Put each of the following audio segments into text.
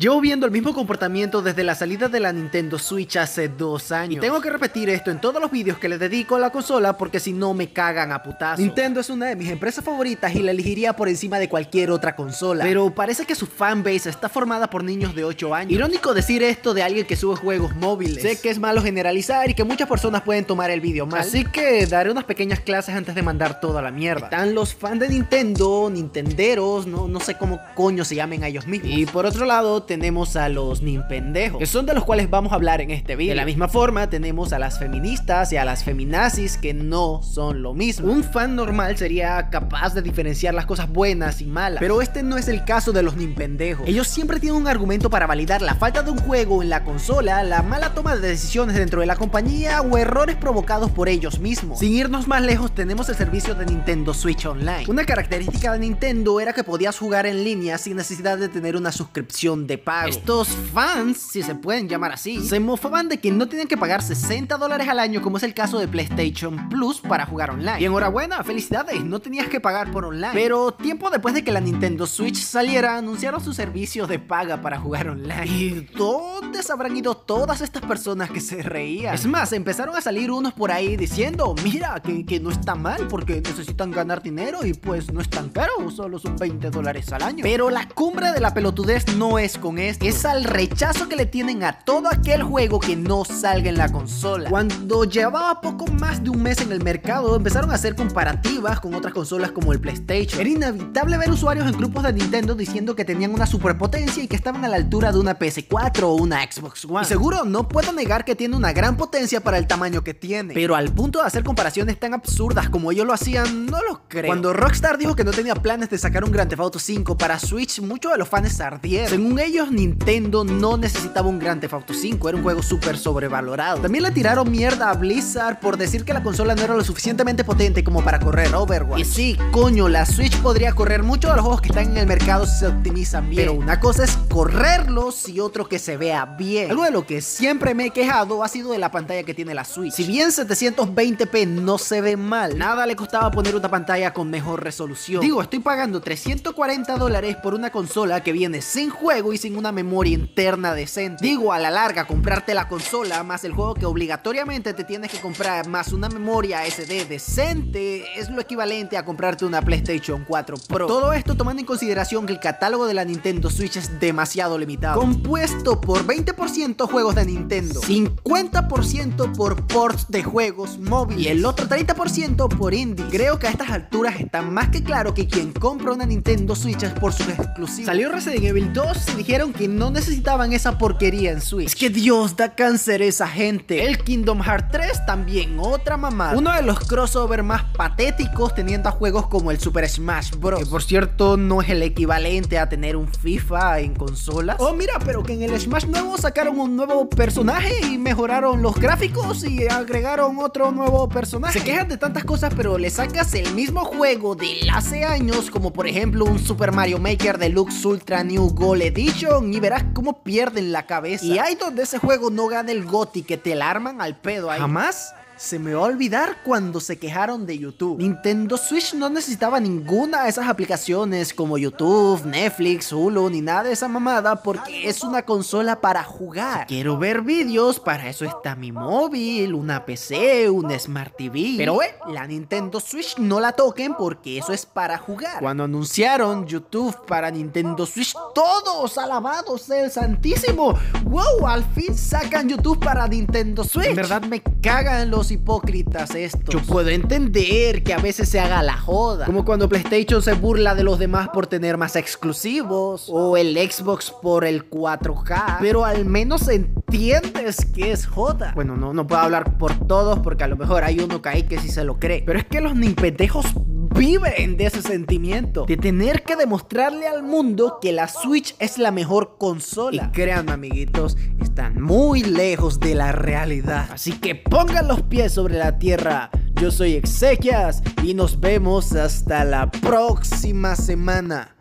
Llevo viendo el mismo comportamiento desde la salida de la Nintendo Switch hace dos años. Y tengo que repetir esto en todos los vídeos que le dedico a la consola porque si no me cagan a putazos. Nintendo es una de mis empresas favoritas y la elegiría por encima de cualquier otra consola. Pero parece que su fanbase está formada por niños de 8 años. Irónico decir esto de alguien que sube juegos móviles. Sé que es malo generalizar y que muchas personas pueden tomar el vídeo mal. Así que daré unas pequeñas clases antes de mandar toda la mierda. Están los fans de Nintendo, Nintenderos, no, no sé cómo coño se llamen a ellos mismos. Y por otro lado tenemos a los Nimpendejos, que son de los cuales vamos a hablar en este video. De la misma forma tenemos a las feministas y a las feminazis que no son lo mismo. Un fan normal sería capaz de diferenciar las cosas buenas y malas, pero este no es el caso de los Nimpendejos. Ellos siempre tienen un argumento para validar la falta de un juego en la consola, la mala toma de decisiones dentro de la compañía o errores provocados por ellos mismos. Sin irnos más lejos tenemos el servicio de Nintendo Switch Online. Una característica de Nintendo era que podías jugar en línea sin necesidad de tener una suscripción de pago estos fans, si se pueden llamar así, se mofaban de que no tenían que pagar 60 dólares al año como es el caso de PlayStation Plus para jugar online. Y enhorabuena, felicidades, no tenías que pagar por online. Pero tiempo después de que la Nintendo Switch saliera, anunciaron sus servicios de paga para jugar online. ¿Y dónde se habrán ido todas estas personas que se reían? Es más, empezaron a salir unos por ahí diciendo, mira, que, no está mal porque necesitan ganar dinero y pues no es tan caro, solo son 20 dólares al año. Pero la cumbre de la pelotudez no es con es al rechazo que le tienen a todo aquel juego que no salga en la consola. Cuando llevaba poco más de un mes en el mercado, empezaron a hacer comparativas con otras consolas como el PlayStation. Era inevitable ver usuarios en grupos de Nintendo diciendo que tenían una superpotencia y que estaban a la altura de una PS4 o una Xbox One. Seguro no puedo negar que tiene una gran potencia para el tamaño que tiene, pero al punto de hacer comparaciones tan absurdas como ellos lo hacían, no lo creo. Cuando Rockstar dijo que no tenía planes de sacar un Grand Theft Auto 5 para Switch, muchos de los fans ardieron. Según ellos, Nintendo Nintendo no necesitaba un Grand Theft Auto 5, era un juego súper sobrevalorado. También le tiraron mierda a Blizzard por decir que la consola no era lo suficientemente potente como para correr Overwatch. Y sí, coño, la Switch podría correr muchos de los juegos que están en el mercado si se optimizan bien. Pero una cosa es correrlos y otro que se vea bien. Algo de lo que siempre me he quejado ha sido de la pantalla que tiene la Switch. Si bien 720p no se ve mal, nada le costaba poner una pantalla con mejor resolución. Digo, estoy pagando 340 dólares por una consola que viene sin juego y sin una memoria interna decente. Digo, a la larga, comprarte la consola más el juego que obligatoriamente te tienes que comprar más una memoria SD decente es lo equivalente a comprarte una PlayStation 4 Pro. Todo esto tomando en consideración que el catálogo de la Nintendo Switch es demasiado limitado. Compuesto por 20% juegos de Nintendo, 50% por ports de juegos móviles y el otro 30% por indie. Creo que a estas alturas está más que claro que quien compra una Nintendo Switch es por sus exclusivos. Salió Resident Evil 2 y dijeron que no necesitaban esa porquería en Switch. Es que Dios da cáncer a esa gente. El Kingdom Hearts 3 también, otra mamá. Uno de los crossover más patéticos teniendo a juegos como el Super Smash Bros. Que por cierto no es el equivalente a tener un FIFA en consolas. Oh, mira, pero que en el Smash nuevo sacaron un nuevo personaje y mejoraron los gráficos y agregaron otro nuevo personaje. Se quejan de tantas cosas, pero le sacas el mismo juego de hace años, como por ejemplo un Super Mario Maker Deluxe Ultra New Gold Edition y verás cómo pierden la cabeza. Y hay donde ese juego no gana el GOTI que te la arman al pedo ahí. Jamás se me va a olvidar cuando se quejaron de YouTube. Nintendo Switch no necesitaba ninguna de esas aplicaciones como YouTube, Netflix, Hulu, ni nada de esa mamada porque es una consola para jugar. quiero ver vídeos, para eso está mi móvil, una PC, un Smart TV. Pero eh, la Nintendo Switch no la toquen porque eso es para jugar. Cuando anunciaron YouTube para Nintendo Switch, todos alabados el santísimo. Wow, al fin sacan YouTube para Nintendo Switch. En verdad me cagan los hipócritas estos. Yo puedo entender que a veces se haga la joda. Como cuando PlayStation se burla de los demás por tener más exclusivos. O el Xbox por el 4K. Pero al menos entiendes que es joda. Bueno, no, no puedo hablar por todos porque a lo mejor hay uno que hay que sí se lo cree. Pero es que los nimpendejos viven de ese sentimiento. De tener que demostrarle al mundo que la Switch es la mejor consola. Y créanme amiguitos, están muy lejos de la realidad. Así que pongan los pies sobre la tierra. Yo soy Exequias y nos vemos hasta la próxima semana.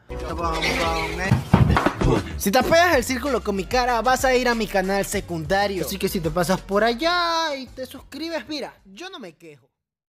Si te pegas el círculo con mi cara, vas a ir a mi canal secundario. Así que si te pasas por allá y te suscribes, mira, yo no me quejo.